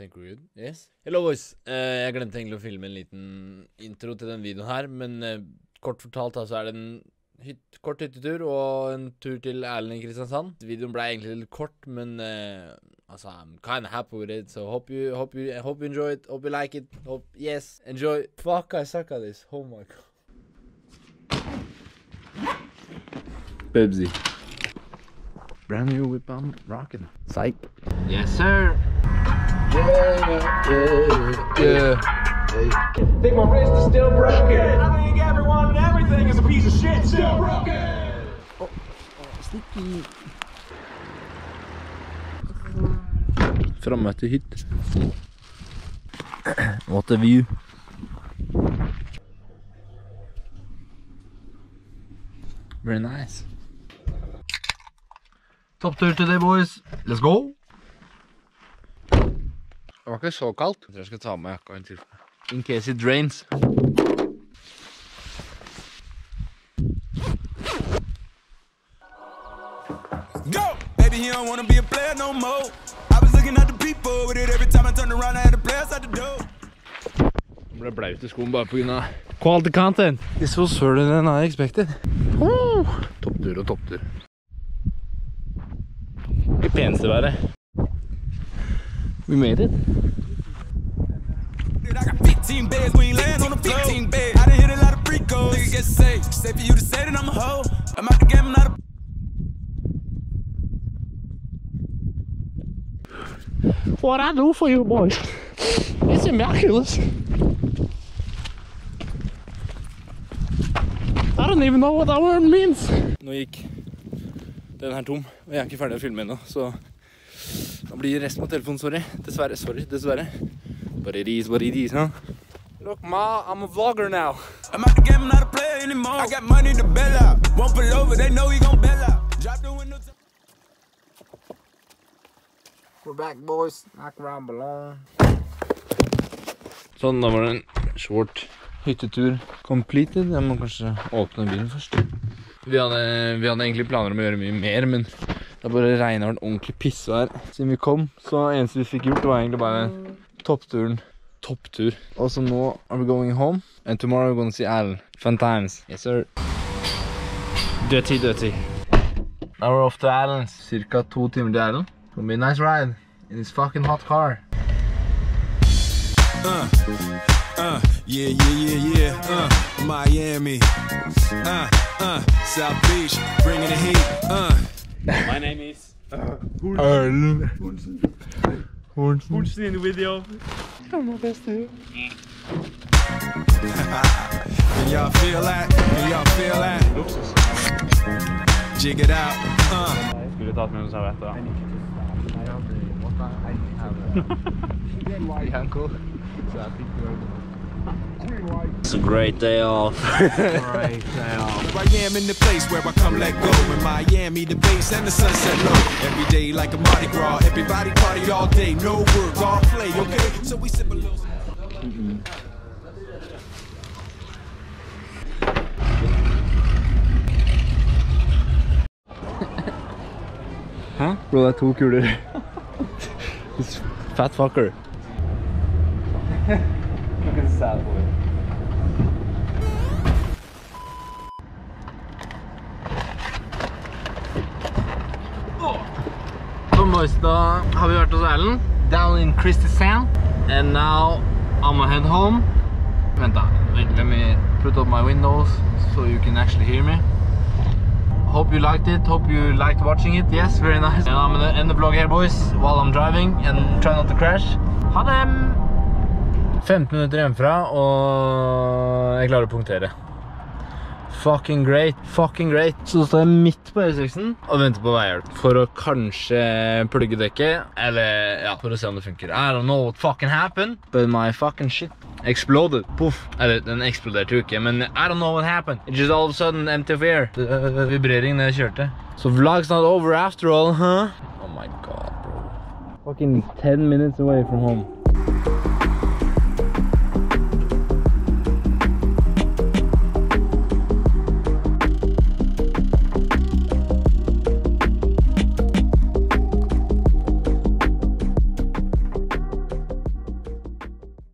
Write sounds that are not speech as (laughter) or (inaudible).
think we're. Yes? Hello, boys. Uh, jeg glemte egentlig å filme en liten intro til den videoen her, men uh, kort fortalt så er det en hyt kort hyttetur og en tur til Erlend i Kristiansand. Videoen ble egentlig litt kort, men uh, altså, I'm kind of happy with it, so hope you, hope you, hope you enjoy it, hope you like it, hope, yes, enjoy. Fuck, I suck at this. Oh my god. Bubsy. Brand new whip I'm rocking. Psych. Yes, sir. Yeah, yeah, yeah. Think my wrist is still broken. I think everyone and everything is a piece of shit still broken. Oh, Sticky. Framme til hytt. What a view. Very nice. Top Topptur today, boys. Let's go. Det var ikke så kaldt. Jeg tror jeg skal ta med jakka en til. In case it rains. Go! Baby, he don't wanna be a player no more. I was looking at the people with it every time I turned around. I had the players at the door. ble blaut i skoen bare pga. quality content. This was further than I expected. Oh. Topptur og topptur. Det peneste været. We made it. I got 15 beds, we ain't laying on the 15 beds. I done hit a lot of free goals. Nigga get safe. Safe for you to say that I'm a hoe. I'm out the game, I'm not a What I do for you boys, it's immaculate. I don't even know what that word means. Nå gikk den her tom, og jeg er ikke ferdig å filme ennå, så da blir resten på telefonen, sorry. Dessverre, sorry, dessverre. But it is what it is, huh? Look, Ma, I'm a vlogger now. I'm out the game, I'm not a player anymore. I got money to bail out. Won't pull over, they know he gon' bail out. Drop the window. We're back, boys. Knock around below. Sånn, da var det en short hyttetur completed. Jeg må kanskje åpne bilen først. Vi hadde, vi hadde egentlig planer om å gjøre mye mer, men det bare regner vært ordentlig pissvær siden vi kom. Så eneste vi fikk gjort, var egentlig bare toppturen. Topptur. Og så nå are we going home, and tomorrow we're gonna see Alan. Fun times. Yes, sir. Dirty, dirty. Now we're off to Alan. Cirka to timer til Allen. It'll be a nice ride in this fucking hot car. Uh, uh, yeah, yeah, yeah, yeah. Uh, Miami. Uh, uh, South Beach, bringing the heat. Uh. My name is uh, Erl. Hoornsen in the video. I'm my best to Can y'all feel that? Can y'all feel that? Jig it out. Uh. Skulle tatt med noe servietter. (laughs) (laughs) I didn't have a, I didn't have a, I didn't it's a great day off. (laughs) I am in the place where I come let go. In Miami, the base and the sunset low. Every day like a Mardi Gras. Everybody party all day. No work, all play, okay? So we sip a little. Hæ? Bro, det er to kuler. This fat fucker. (laughs) Sånn boys, da har vi vært hos Erlend. Down in Kristiansand. And now I'm gonna head home. Vent da, let me put up my windows so you can actually hear me. Hope you liked it. Hope you liked watching it. Yes, very nice. And I'm gonna end the vlog here, boys, while I'm driving and try not to crash. Ha det! 15 minutter hjemmefra, og jeg klarer å punktere. Fucking great. Fucking great. Så da står jeg midt på E6-en og venter på veihjelp for å kanskje plugge dekket, eller ja, for å se om det funker. I don't know what fucking happened, but my fucking shit exploded. Puff. Eller, den eksploderte jo ikke, men I don't know what happened. It's just all of a sudden empty of air. Uh, vibrering når jeg kjørte. So vlog's not over after all, huh? Oh my god, bro. Fucking 10 minutes away from home.